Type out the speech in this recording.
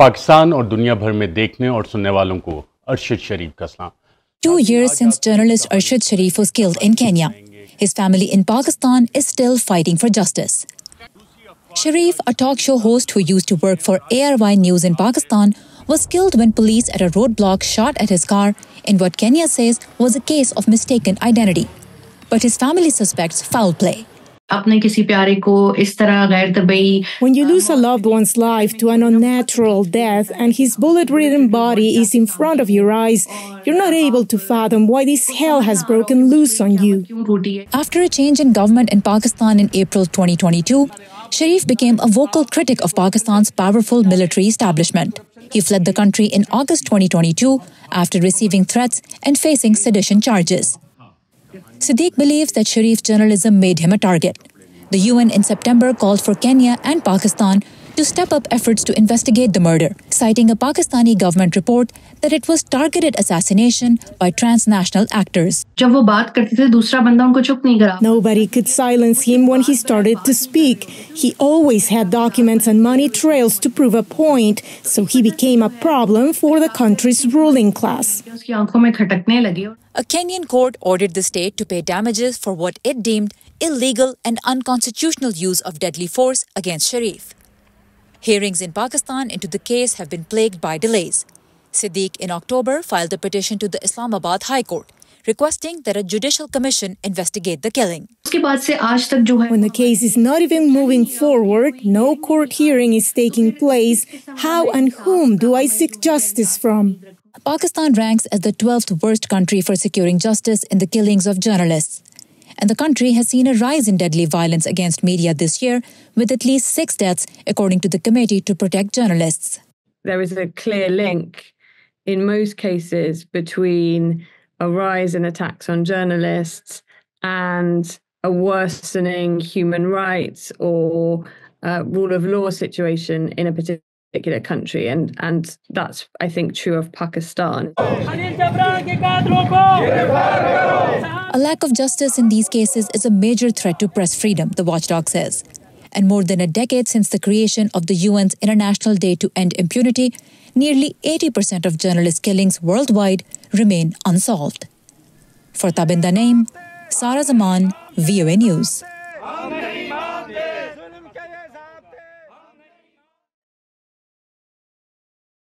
पाकिस्तान और दुनिया भर में देखने और सुनने वालों को अरशद शरीफ का सलाम Two years since journalist Arshad Sharif was killed in Kenya, his family in Pakistan is still fighting for justice. Sharif, a talk show host who used to work for ARY News in Pakistan, was killed when police at a roadblock shot at his car in what Kenya says was a case of mistaken identity. But his family suspects foul play. When you lose a loved one's life to an unnatural death and his bullet ridden body is in front of your eyes, you're not able to fathom why this hell has broken loose on you. After a change in government in Pakistan in April 2022, Sharif became a vocal critic of Pakistan's powerful military establishment. He fled the country in August 2022 after receiving threats and facing sedition charges. Siddiq believes that Sharif's journalism made him a target. The UN in September called for Kenya and Pakistan to step up efforts to investigate the murder, citing a Pakistani government report that it was targeted assassination by transnational actors. Nobody could silence him when he started to speak. He always had documents and money trails to prove a point, so he became a problem for the country's ruling class. A Kenyan court ordered the state to pay damages for what it deemed illegal and unconstitutional use of deadly force against Sharif. Hearings in Pakistan into the case have been plagued by delays. Siddiq in October filed a petition to the Islamabad High Court requesting that a judicial commission investigate the killing. When the case is not even moving forward, no court hearing is taking place, how and whom do I seek justice from? Pakistan ranks as the 12th worst country for securing justice in the killings of journalists. And the country has seen a rise in deadly violence against media this year, with at least six deaths, according to the Committee to Protect Journalists. there is a clear link in most cases between a rise in attacks on journalists and a worsening human rights or uh, rule of law situation in a particular country. And and that's i think true of pakistan. A lack of justice in these cases is a major threat to press freedom, the watchdog says. And more than a decade since the creation of the UN's International Day to End Impunity, nearly 80% of journalist killings worldwide remain unsolved. For Tabinda Naeem, Sarah Zaman, VOA News.